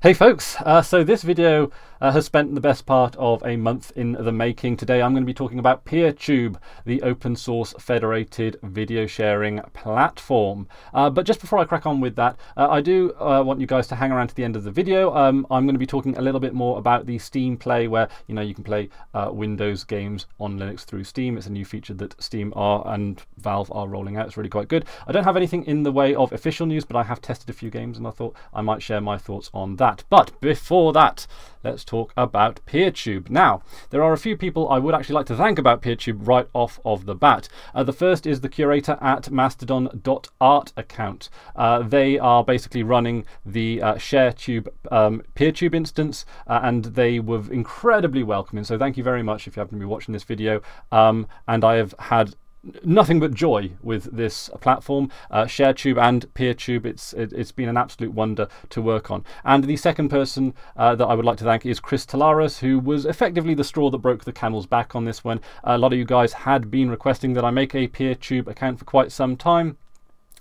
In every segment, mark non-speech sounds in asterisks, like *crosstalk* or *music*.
Hey folks, uh, so this video uh, has spent the best part of a month in the making. Today I'm going to be talking about PeerTube, the open source federated video sharing platform. Uh, but just before I crack on with that, uh, I do uh, want you guys to hang around to the end of the video. Um, I'm going to be talking a little bit more about the Steam Play where you know you can play uh, Windows games on Linux through Steam. It's a new feature that Steam are and Valve are rolling out. It's really quite good. I don't have anything in the way of official news, but I have tested a few games and I thought I might share my thoughts on that that. But before that, let's talk about PeerTube. Now, there are a few people I would actually like to thank about PeerTube right off of the bat. Uh, the first is the curator at mastodon.art account. Uh, they are basically running the uh, ShareTube um, PeerTube instance, uh, and they were incredibly welcoming. So thank you very much if you happen to be watching this video. Um, and I have had nothing but joy with this platform, uh, ShareTube and PeerTube. It's it, has been an absolute wonder to work on. And the second person uh, that I would like to thank is Chris Tallerås, who was effectively the straw that broke the camel's back on this one. a lot of you guys had been requesting that I make a PeerTube account for quite some time.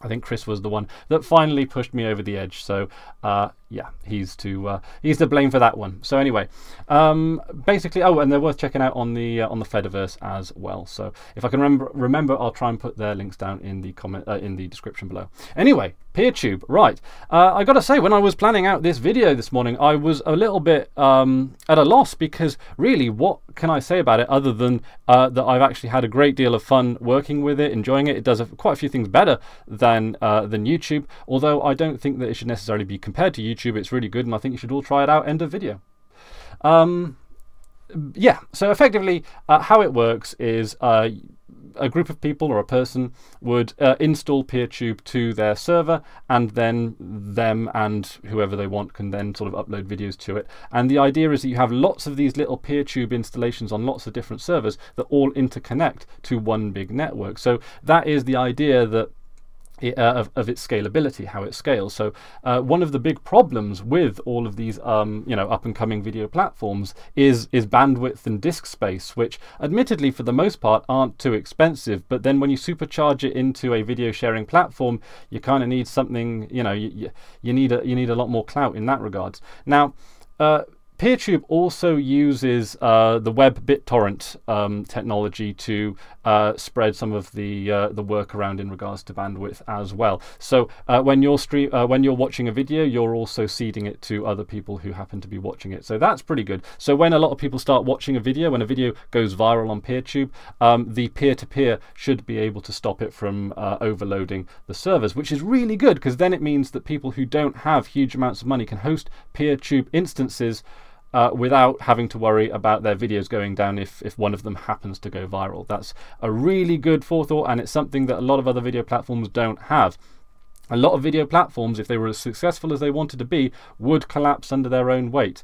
I think Chris was the one that finally pushed me over the edge. So uh, yeah, he's to uh, he's to blame for that one. So anyway, um, basically, oh, and they're worth checking out on the uh, on the Fediverse as well. So if I can remember, remember, I'll try and put their links down in the comment uh, in the description below. Anyway, PeerTube, right? Uh, I got to say, when I was planning out this video this morning, I was a little bit um, at a loss because really, what can I say about it other than uh, that I've actually had a great deal of fun working with it, enjoying it. It does quite a few things better than than YouTube, although I don't think that it should necessarily be compared to YouTube YouTube. It's really good, and I think you should all try it out. End of video. Um, yeah, so effectively, uh, how it works is uh, a group of people or a person would uh, install PeerTube to their server, and then them and whoever they want can then sort of upload videos to it. And the idea is that you have lots of these little PeerTube installations on lots of different servers that all interconnect to one big network. So that is the idea that uh, of, of, its scalability, how it scales. So uh, one of the big problems with all of these, um, you know, up and coming video platforms is is bandwidth and disk space, which admittedly for the most part aren't too expensive. But then when you supercharge it into a video sharing platform, you kind of need something, you know, you, you need a you need a lot more clout in that regards. Now. Uh, PeerTube also uses uh, the web BitTorrent um, technology to uh, spread some of the uh, the work around in regards to bandwidth as well. So uh, when you're stream uh, when you're watching a video, you're also seeding it to other people who happen to be watching it. So that's pretty good. So when a lot of people start watching a video, when a video goes viral on PeerTube, um, the peer-to-peer -peer should be able to stop it from uh, overloading the servers, which is really good because then it means that people who don't have huge amounts of money can host PeerTube instances uh, without having to worry about their videos going down if, if one of them happens to go viral. That's a really good forethought, and it's something that a lot of other video platforms don't have. A lot of video platforms, if they were as successful as they wanted to be, would collapse under their own weight.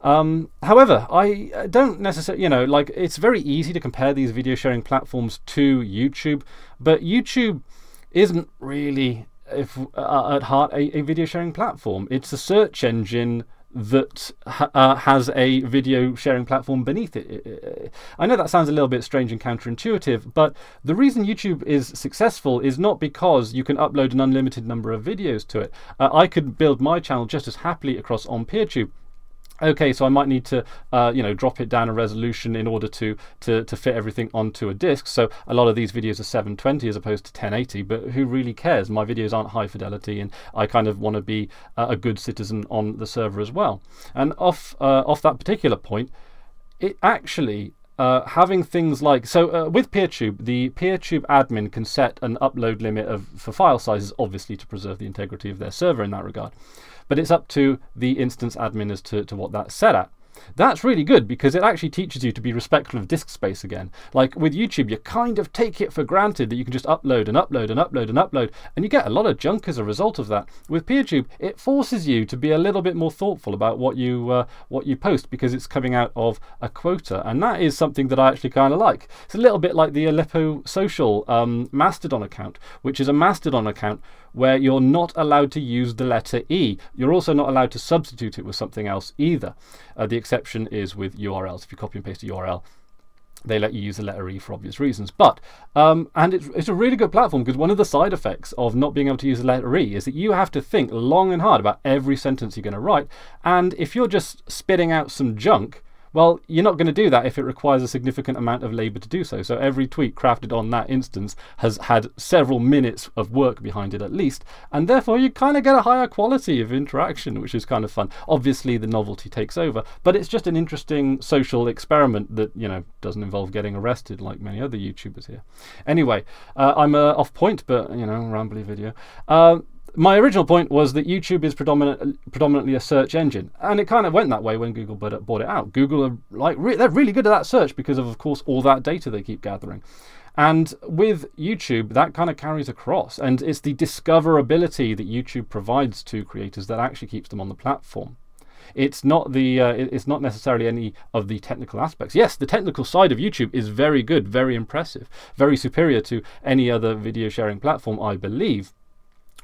Um, however, I uh, don't necessarily, you know, like it's very easy to compare these video sharing platforms to YouTube, but YouTube isn't really, if uh, at heart, a, a video sharing platform. It's a search engine that ha uh, has a video sharing platform beneath it. I know that sounds a little bit strange and counterintuitive, but the reason YouTube is successful is not because you can upload an unlimited number of videos to it. Uh, I could build my channel just as happily across on PeerTube okay, so I might need to, uh, you know, drop it down a resolution in order to, to, to fit everything onto a disk. So a lot of these videos are 720 as opposed to 1080, but who really cares? My videos aren't high fidelity and I kind of want to be a good citizen on the server as well. And off, uh, off that particular point, it actually uh, having things like so uh, with PeerTube, the PeerTube admin can set an upload limit of for file sizes, obviously to preserve the integrity of their server in that regard. But it's up to the instance admin as to, to what that's set at. That's really good because it actually teaches you to be respectful of disk space again. Like with YouTube, you kind of take it for granted that you can just upload and upload and upload and upload, and you get a lot of junk as a result of that. With PeerTube, it forces you to be a little bit more thoughtful about what you uh, what you post because it's coming out of a quota, and that is something that I actually kind of like. It's a little bit like the Oulipo Social um, Mastodon account, which is a Mastodon account where you're not allowed to use the letter E. You're also not allowed to substitute it with something else either. Uh, the exception is with URLs. If you copy and paste a URL, they let you use the letter E for obvious reasons. But, um, and it's, it's a really good platform because one of the side effects of not being able to use the letter E is that you have to think long and hard about every sentence you're going to write. And if you're just spitting out some junk, well, you're not going to do that if it requires a significant amount of labor to do so. So every tweet crafted on that instance has had several minutes of work behind it at least, and therefore you kind of get a higher quality of interaction, which is kind of fun. Obviously, the novelty takes over, but it's just an interesting social experiment that you know doesn't involve getting arrested like many other YouTubers here. Anyway, uh, I'm uh, off point, but you know, rambly video. Uh, my original point was that YouTube is predominant, predominantly a search engine, and it kind of went that way when Google bought it out. Google are like re they're really good at that search because of, of course, all that data they keep gathering. And with YouTube, that kind of carries across, and it's the discoverability that YouTube provides to creators that actually keeps them on the platform. It's not the uh, it's not necessarily any of the technical aspects. Yes, the technical side of YouTube is very good, very impressive, very superior to any other video sharing platform, I believe.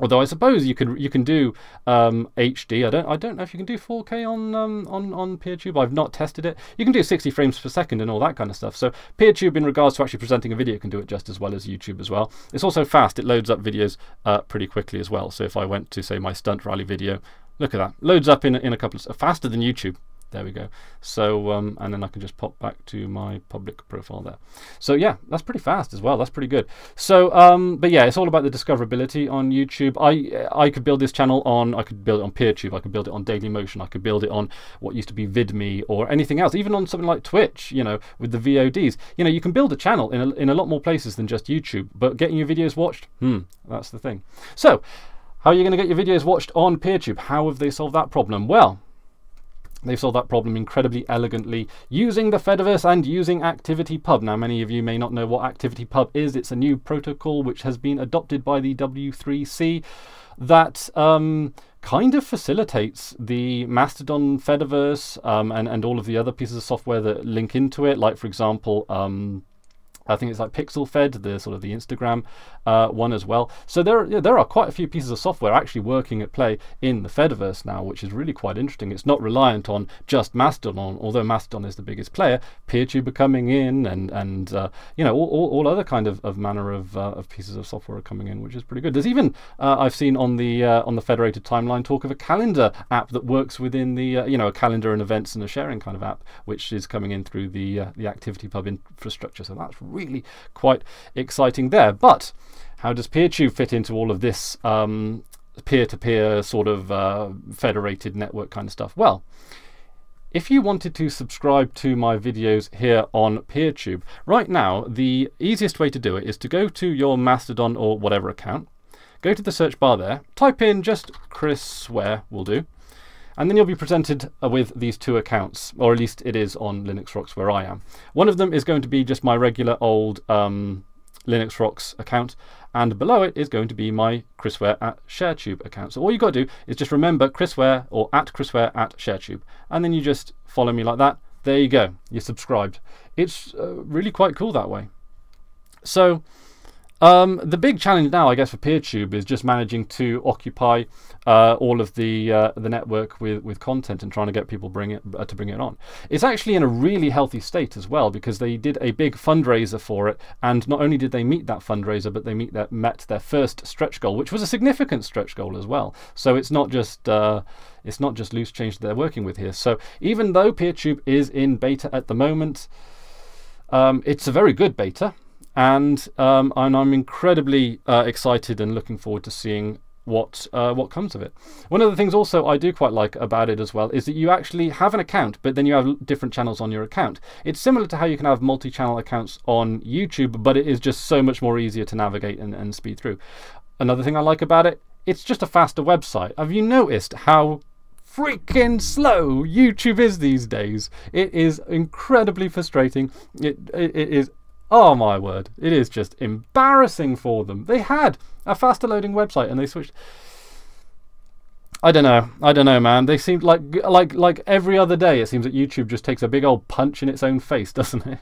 Although I suppose you can you can do um, HD. I don't I don't know if you can do 4K on um, on on PeerTube. I've not tested it. You can do 60 frames per second and all that kind of stuff. So PeerTube, in regards to actually presenting a video, can do it just as well as YouTube as well. It's also fast. It loads up videos uh, pretty quickly as well. So if I went to say my stunt rally video, look at that, loads up in in a couple of faster than YouTube. There we go. So, um, and then I can just pop back to my public profile there. So yeah, that's pretty fast as well. That's pretty good. So, um, but yeah, it's all about the discoverability on YouTube. I I could build this channel on, I could build it on PeerTube, I could build it on Dailymotion, I could build it on what used to be VidMe or anything else, even on something like Twitch, you know, with the VODs. You know, you can build a channel in a, in a lot more places than just YouTube, but getting your videos watched, hmm, that's the thing. So, how are you going to get your videos watched on PeerTube? How have they solved that problem? Well, They've solved that problem incredibly elegantly using the Fediverse and using ActivityPub. Now, many of you may not know what ActivityPub is. It's a new protocol which has been adopted by the W3C that um, kind of facilitates the Mastodon Fediverse um, and, and all of the other pieces of software that link into it. Like, for example, um, I think it's like PixelFed, the sort of the Instagram uh, one as well. So there, yeah, there are quite a few pieces of software actually working at play in the Fediverse now, which is really quite interesting. It's not reliant on just Mastodon, although Mastodon is the biggest player. PeerTube are coming in, and and uh, you know all, all, all, other kind of, of manner of, uh, of pieces of software are coming in, which is pretty good. There's even uh, I've seen on the uh, on the federated timeline talk of a calendar app that works within the uh, you know a calendar and events and a sharing kind of app, which is coming in through the the ActivityPub infrastructure. So that's really quite exciting there. But how does PeerTube fit into all of this um, peer-to-peer sort of uh, federated network kind of stuff? Well, if you wanted to subscribe to my videos here on PeerTube, right now the easiest way to do it is to go to your Mastodon or whatever account, go to the search bar there, type in just Chris Were will do, and then you'll be presented with these two accounts, or at least it is on Linux Rocks where I am. One of them is going to be just my regular old um, Linux Rocks account, and below it is going to be my ChrisWere at ShareTube account. So all you've got to do is just remember ChrisWere or at ChrisWere at ShareTube, and then you just follow me like that. There you go, you're subscribed. It's uh, really quite cool that way. So um, the big challenge now, I guess, for PeerTube is just managing to occupy uh, all of the uh, the network with, with content and trying to get people bring it uh, to bring it on. It's actually in a really healthy state as well because they did a big fundraiser for it, and not only did they meet that fundraiser, but they meet that met their first stretch goal, which was a significant stretch goal as well. So it's not just uh, it's not just loose change that they're working with here. So even though PeerTube is in beta at the moment, um, it's a very good beta and um, and I'm incredibly uh, excited and looking forward to seeing what uh, what comes of it. One of the things also I do quite like about it as well is that you actually have an account, but then you have different channels on your account. It's similar to how you can have multi-channel accounts on YouTube, but it is just so much more easier to navigate and, and speed through. Another thing I like about it, it's just a faster website. Have you noticed how freaking slow YouTube is these days. It is incredibly frustrating. It, it, it is Oh my word, it is just embarrassing for them. They had a faster loading website and they switched. I don't know. I don't know, man. They seem like like like every other day. It seems that YouTube just takes a big old punch in its own face, *laughs* doesn't it?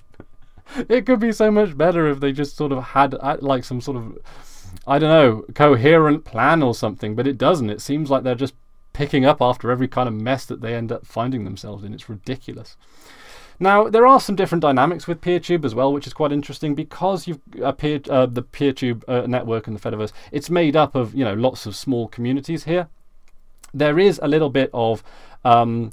it could be so much better if they just sort of had uh, like some sort of I don't know coherent plan or something. But it doesn't. It seems like they're just picking up after every kind of mess that they end up finding themselves in. It's ridiculous. Now there are some different dynamics with PeerTube as well, which is quite interesting because you've uh, peer, uh, the PeerTube uh, network and the Fediverse. It's made up of you know lots of small communities here. There is a little bit of um,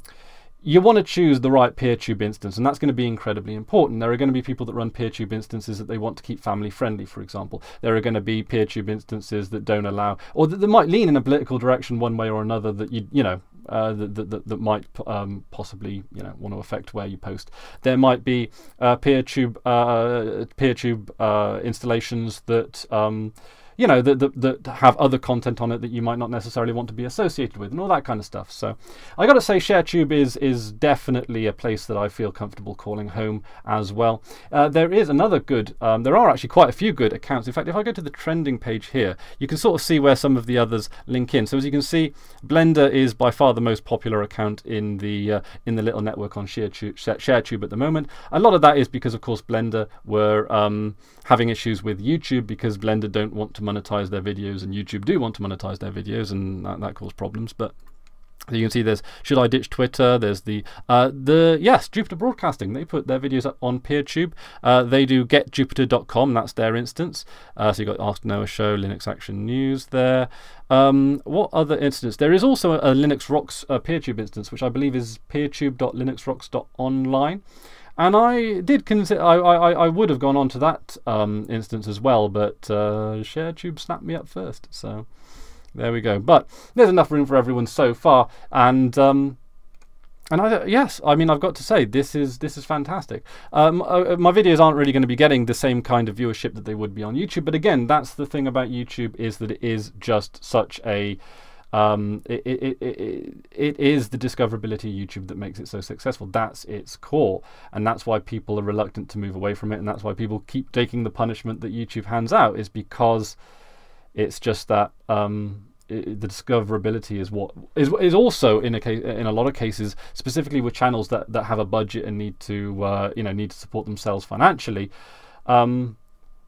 you want to choose the right PeerTube instance, and that's going to be incredibly important. There are going to be people that run PeerTube instances that they want to keep family friendly, for example. There are going to be PeerTube instances that don't allow, or that, that might lean in a political direction one way or another that you, you know, uh, that, that, that, might um, possibly you know want to affect where you post. There might be uh, PeerTube uh, PeerTube uh, installations that um, you know, that, that, that have other content on it that you might not necessarily want to be associated with and all that kind of stuff. So I got to say ShareTube is, is definitely a place that I feel comfortable calling home as well. Uh, there is another good, um, there are actually quite a few good accounts. In fact, if I go to the trending page here, you can sort of see where some of the others link in. So as you can see, Blender is by far the most popular account in the uh, in the little network on ShareTube, at the moment. A lot of that is because, of course, Blender were um, having issues with YouTube because Blender don't want to monetize their videos and YouTube do want to monetize their videos and that, that caused problems. But you can see there's should I ditch Twitter? There's the uh, the yes Jupiter Broadcasting. They put their videos up on PeerTube. Uh, they do getjupiter.com. That's their instance. Uh, so you got Ask Noah Show, Linux Action News there. Um, what other instance? There is also a, a Linux Rocks PeerTube instance, which I believe is peertube.linuxrocks.online. And I did consider, I, I, I would have gone on to that um, instance as well, but uh, ShareTube snapped me up first. So there we go. But there's enough room for everyone so far. And um, and I, yes, I mean I've got to say this is this is fantastic. Um, uh, my videos aren't really going to be getting the same kind of viewership that they would be on YouTube, but again, that's the thing about YouTube is that it is just such a um, it, it, it, it is the discoverability of YouTube that makes it so successful. That's its core. And that's why people are reluctant to move away from it. And that's why people keep taking the punishment that YouTube hands out, is because it's just that um, the discoverability is what is is also in a case in a lot of cases specifically with channels that that have a budget and need to uh, you know need to support themselves financially um,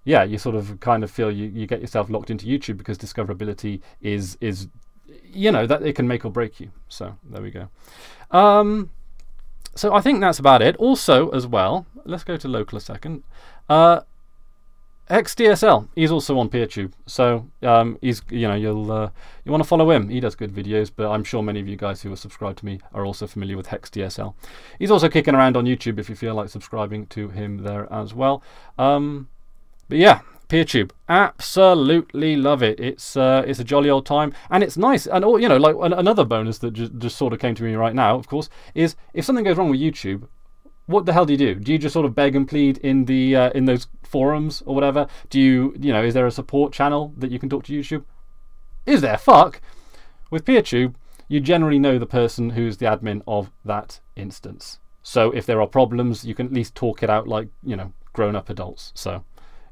yeah you sort of kind of feel you, you get yourself locked into YouTube because discoverability is is you know that it can make or break you. So there we go. Um, so I think that's about it. Also, as well, let's go to local a second. Uh, HexDSL, he's also on PeerTube, so um, he's you know you'll uh, you want to follow him. He does good videos, but I'm sure many of you guys who are subscribed to me are also familiar with HexDSL. He's also kicking around on YouTube if you feel like subscribing to him there as well. Um, but yeah, PeerTube, absolutely love it. It's uh, it's a jolly old time, and it's nice. And all you know, like another bonus that just, just sort of came to me right now, of course, is if something goes wrong with YouTube, what the hell do you do? Do you just sort of beg and plead in the uh, in those forums or whatever? Do you you know is there a support channel that you can talk to YouTube? Is there? Fuck. With PeerTube, you generally know the person who's the admin of that instance. So if there are problems, you can at least talk it out like you know grown up adults. So.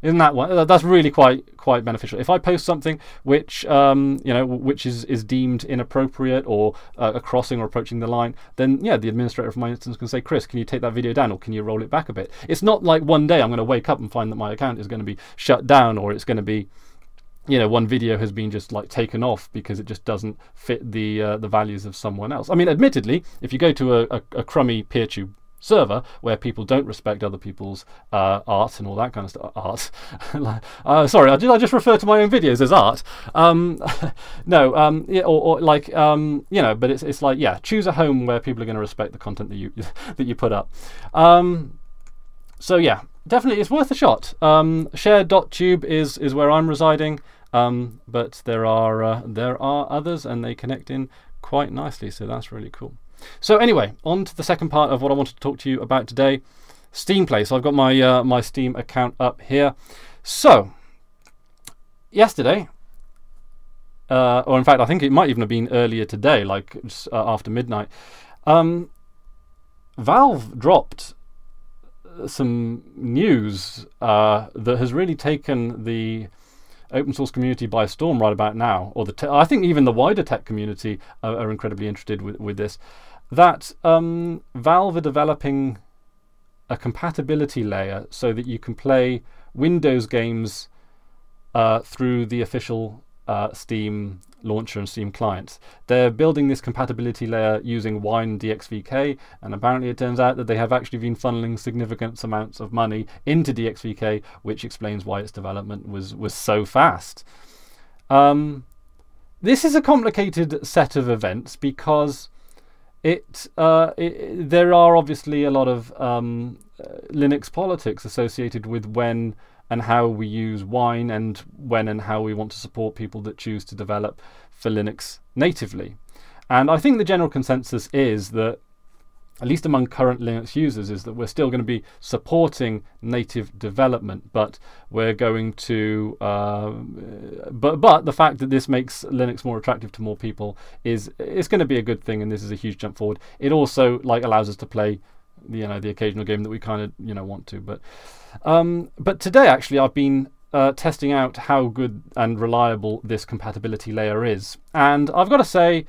Isn't that one? That's really quite quite beneficial. If I post something which um, you know which is is deemed inappropriate or uh, a crossing or approaching the line, then yeah, the administrator of my instance can say, Chris, can you take that video down or can you roll it back a bit? It's not like one day I'm going to wake up and find that my account is going to be shut down or it's going to be you know one video has been just like taken off because it just doesn't fit the uh, the values of someone else. I mean, admittedly, if you go to a, a, a crummy PeerTube server where people don't respect other people's uh, art and all that kind of stuff. Art. *laughs* uh, sorry, did I just refer to my own videos as art? Um, *laughs* no, um, yeah, or, or like um, you know, but it's it's like yeah, choose a home where people are going to respect the content that you *laughs* that you put up. Um, so yeah, definitely, it's worth a shot. Um, share.tube is is where I'm residing. Um, but there are uh, there are others, and they connect in quite nicely, so that's really cool. So anyway, on to the second part of what I wanted to talk to you about today, Steam Play. So I've got my uh, my Steam account up here. So yesterday, uh, or in fact, I think it might even have been earlier today, like uh, after midnight. Um, Valve dropped some news uh, that has really taken the open source community by storm right about now, or the I think even the wider tech community are, are incredibly interested with, with this that um, Valve are developing a compatibility layer so that you can play Windows games uh, through the official uh, Steam launcher and Steam clients. They're building this compatibility layer using Wine DXVK, and apparently it turns out that they have actually been funneling significant amounts of money into DXVK, which explains why its development was was so fast. Um, this is a complicated set of events because it, uh, it there are obviously a lot of um, uh, Linux politics associated with when and how we use Wine and when and how we want to support people that choose to develop for Linux natively. And I think the general consensus is that at least among current Linux users, is that we're still going to be supporting native development, but we're going to, uh, but but the fact that this makes Linux more attractive to more people is is going to be a good thing, and this is a huge jump forward. It also like allows us to play, you know, the occasional game that we kind of you know want to, but um, but today actually I've been uh, testing out how good and reliable this compatibility layer is, and I've got to say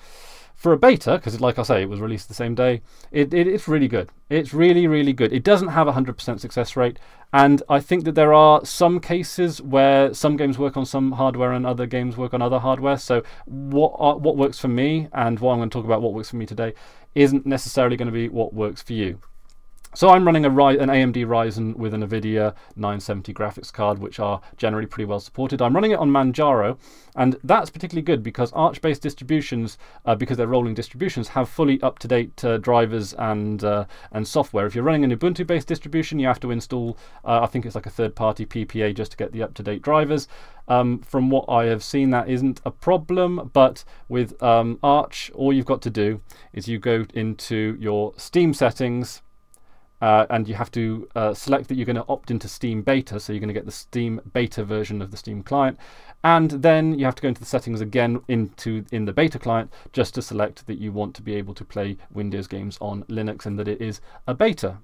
for a beta, because like I say, it was released the same day, it, it, it's really good. It's really, really good. It doesn't have a 100% success rate, and I think that there are some cases where some games work on some hardware and other games work on other hardware. So what are, what works for me, and what I'm going to talk about what works for me today, isn't necessarily going to be what works for you. So I'm running a an AMD Ryzen with an NVIDIA 970 graphics card, which are generally pretty well supported. I'm running it on Manjaro, and that's particularly good because Arch-based distributions, uh, because they're rolling distributions, have fully up-to-date uh, drivers and uh, and software. If you're running an Ubuntu-based distribution, you have to install, uh, I think it's like a third-party PPA just to get the up-to-date drivers. Um, from what I have seen, that isn't a problem, but with um, Arch, all you've got to do is you go into your Steam settings, uh, and you have to uh, select that you're going to opt into Steam Beta, so you're going to get the Steam Beta version of the Steam client, and then you have to go into the settings again into in the Beta client just to select that you want to be able to play Windows games on Linux and that it is a beta.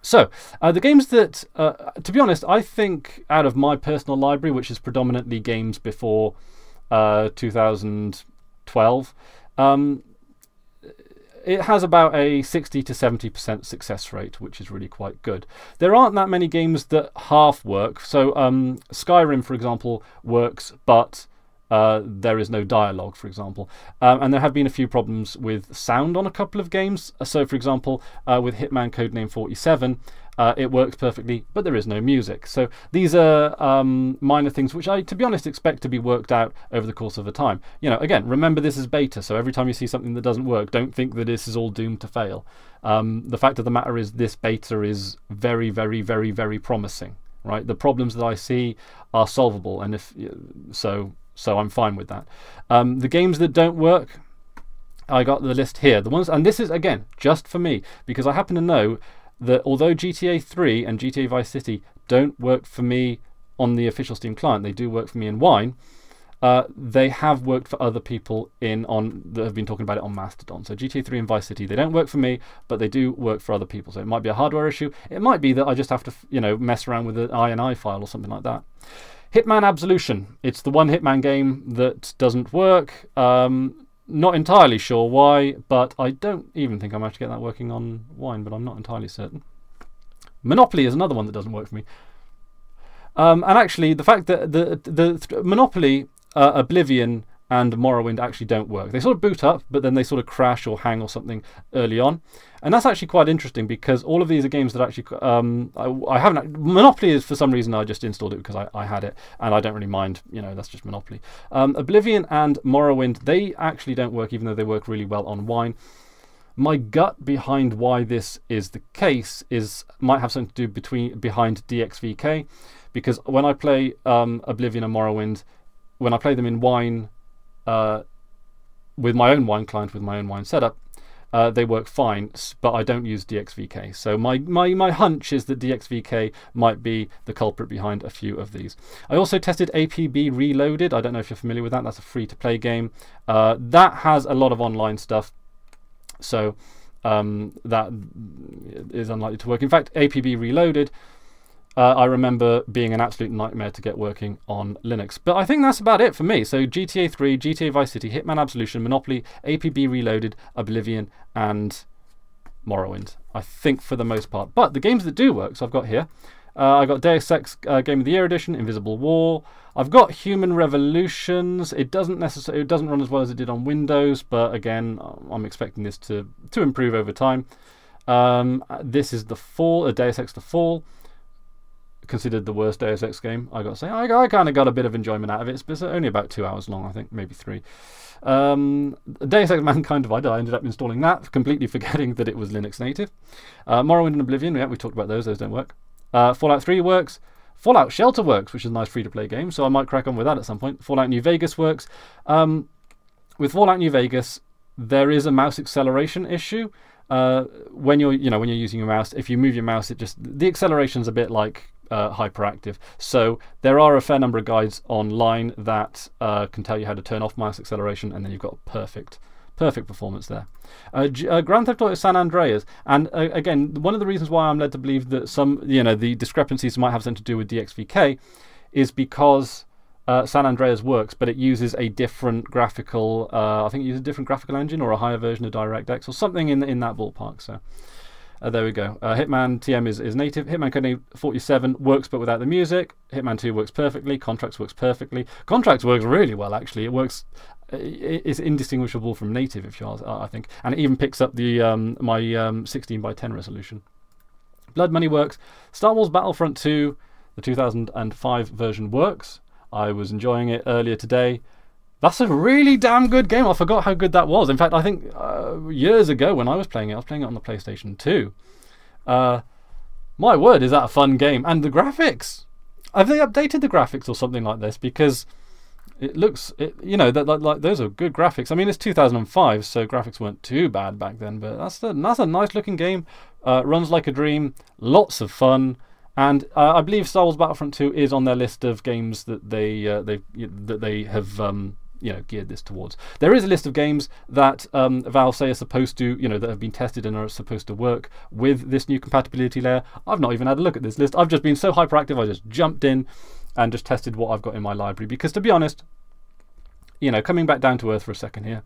So, uh, the games that, uh, to be honest, I think out of my personal library, which is predominantly games before uh, 2012, um, it has about a 60 to 70% success rate, which is really quite good. There aren't that many games that half work. So um, Skyrim, for example, works, but uh, there is no dialogue, for example. Um, and there have been a few problems with sound on a couple of games. So, for example, uh, with Hitman Codename 47, uh, it works perfectly, but there is no music. So these are um, minor things which I, to be honest, expect to be worked out over the course of a time. You know, again, remember this is beta, so every time you see something that doesn't work, don't think that this is all doomed to fail. Um, the fact of the matter is, this beta is very, very, very, very promising. Right, the problems that I see are solvable, and if so, so I'm fine with that. Um, the games that don't work, I got the list here. The ones, and this is again just for me because I happen to know that although GTA 3 and GTA Vice City don't work for me on the official Steam client, they do work for me in Wine. Uh, they have worked for other people in on that have been talking about it on Mastodon. So GTA 3 and Vice City, they don't work for me, but they do work for other people. So it might be a hardware issue. It might be that I just have to, you know, mess around with an INI file or something like that. Hitman Absolution. It's the one Hitman game that doesn't work. Um, not entirely sure why, but I don't even think I managed to get that working on Wine, but I'm not entirely certain. Monopoly is another one that doesn't work for me. Um, and actually, the fact that the, the, the Monopoly, uh, Oblivion, and Morrowind actually don't work. They sort of boot up, but then they sort of crash or hang or something early on. And that's actually quite interesting because all of these are games that actually um, I, I, haven't. Monopoly is for some reason I just installed it because I, I had it and I don't really mind. You know, that's just Monopoly. Um, Oblivion and Morrowind they actually don't work, even though they work really well on Wine. My gut behind why this is the case is might have something to do between behind DXVK, because when I play um, Oblivion and Morrowind, when I play them in Wine uh, with my own wine client, with my own wine setup, uh, they work fine, but I don't use DXVK. So my, my, my hunch is that DXVK might be the culprit behind a few of these. I also tested APB Reloaded. I don't know if you're familiar with that. That's a free-to-play game. Uh, that has a lot of online stuff. So um, that is unlikely to work. In fact, APB Reloaded uh, I remember being an absolute nightmare to get working on Linux. But I think that's about it for me. So GTA 3, GTA Vice City, Hitman Absolution, Monopoly, APB Reloaded, Oblivion, and Morrowind. I think for the most part. But the games that do work, so I've got here Uh, I got Deus Ex uh, Game of the Year edition, Invisible War. I've got Human Revolutions. It doesn't necessarily it doesn't run as well as it did on Windows, but again, I'm expecting this to to improve over time. Um, this is the Fall, uh, Deus Ex: The Fall. Considered the worst Deus Ex game, I got to say. I, I kind of got a bit of enjoyment out of it. It's only about two hours long, I think, maybe three. Um, Deus Ex Mankind *laughs* Divided, I ended up installing that, completely *laughs* forgetting that it was Linux native. Uh, Morrowind and Oblivion, yeah, we talked about those, those don't work. Uh, Fallout 3 works. Fallout Shelter works, which is a nice free to play game, so I might crack on with that at some point. Fallout New Vegas works. Um, with Fallout New Vegas, there is a mouse acceleration issue. Uh, when you're, you know, when you're using your mouse, if you move your mouse, it just the acceleration's a bit like uh, hyperactive. So there are a fair number of guides online that uh, can tell you how to turn off mouse acceleration, and then you've got perfect perfect performance there. Uh, uh, Grand Theft Auto San Andreas, and uh, again, one of the reasons why I'm led to believe that some, you know, the discrepancies might have something to do with DXVK, is because uh, San Andreas works, but it uses a different graphical. Uh, I think it uses a different graphical engine or a higher version of DirectX or something in in that ballpark. So. Uh, there we go. Uh, Hitman TM is, is native. Hitman Code 47 works but without the music. Hitman 2 works perfectly. Contracts works perfectly. Contracts works really well actually. It works. It's indistinguishable from native, if you ask, I think, and it even picks up the um, my um, 16 by 10 resolution. Blood Money works. Star Wars Battlefront 2, the 2005 version works. I was enjoying it earlier today. That's a really damn good game. I forgot how good that was. In fact, I think uh, years ago when I was playing it, I was playing it on the PlayStation 2. Uh, my word, is that a fun game. And the graphics. Have they updated the graphics or something like this? Because it looks, it, you know, that like, like, those are good graphics. I mean, it's 2005, so graphics weren't too bad back then. But that's a, that's a nice looking game. Uh, runs like a dream. Lots of fun. And uh, I believe Star Wars Battlefront 2 is on their list of games that they uh, they that they have um, you know geared this towards. There is a list of games that um, Valve say are supposed to you know that have been tested and are supposed to work with this new compatibility layer. I've not even had a look at this list. I've just been so hyperactive. I just jumped in and just tested what I've got in my library because to be honest, you know, coming back down to earth for a second here,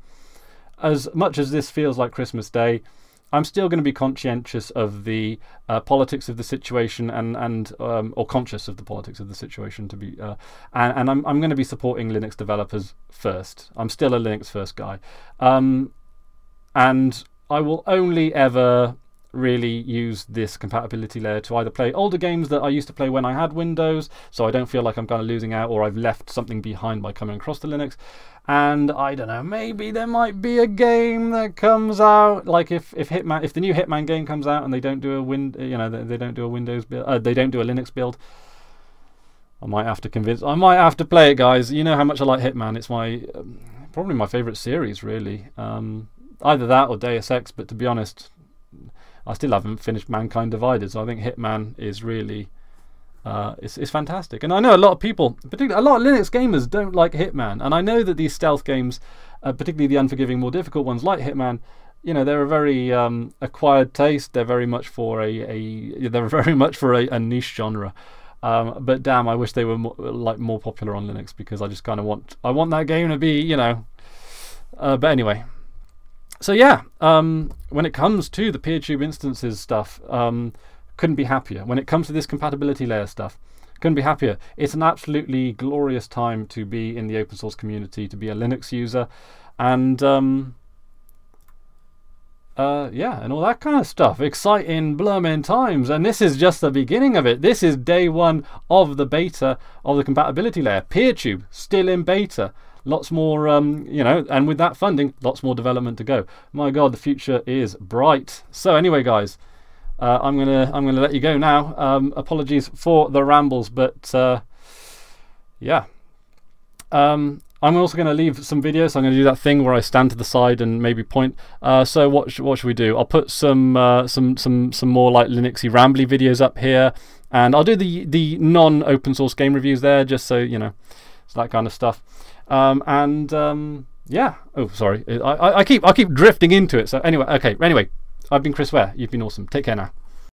as much as this feels like Christmas Day. I'm still going to be conscientious of the uh, politics of the situation and and um, or conscious of the politics of the situation to be uh, and, and I'm I'm going to be supporting Linux developers first. I'm still a Linux first guy, um, and I will only ever really use this compatibility layer to either play older games that I used to play when I had Windows, so I don't feel like I'm kind of losing out or I've left something behind by coming across to Linux. And I don't know, maybe there might be a game that comes out like if if Hitman, if the new Hitman game comes out and they don't do a win, you know, they, don't do a Windows build, uh, they don't do a Linux build. I might have to convince. I might have to play it, guys. You know how much I like Hitman. It's my um, probably my favorite series, really. Um, either that or Deus Ex. But to be honest, I still haven't finished Mankind Divided, so I think Hitman is really uh, it's, it's fantastic. And I know a lot of people, particularly a lot of Linux gamers, don't like Hitman. And I know that these stealth games, uh, particularly the unforgiving, more difficult ones like Hitman, you know, they're a very um, acquired taste. They're very much for a, a they're *laughs* very much for a, a niche genre. Um, but damn, I wish they were more, like more popular on Linux because I just kind of want I want that game to be, you know. Uh, but anyway, so yeah, um, when it comes to the PeerTube instances stuff, um, couldn't be happier. When it comes to this compatibility layer stuff, couldn't be happier. It's an absolutely glorious time to be in the open source community, to be a Linux user, and um, uh, yeah, and all that kind of stuff. Exciting bloomin' times, and this is just the beginning of it. This is day one of the beta of the compatibility layer. PeerTube still in beta lots more, um, you know, and with that funding, lots more development to go. My God, the future is bright. So anyway, guys, uh, I'm gonna I'm gonna let you go now. Um, apologies for the rambles, but uh, yeah. Um, I'm also going to leave some videos. I'm going to do that thing where I stand to the side and maybe point. Uh, so what sh what should we do? I'll put some uh, some some some more like Linuxy rambly videos up here, and I'll do the the non open source game reviews there, just so you know, it's that kind of stuff. Um, and um, yeah. Oh, sorry. I, I, I keep I keep drifting into it. So anyway, okay. Anyway, I've been Chris Were. You've been awesome. Take care now.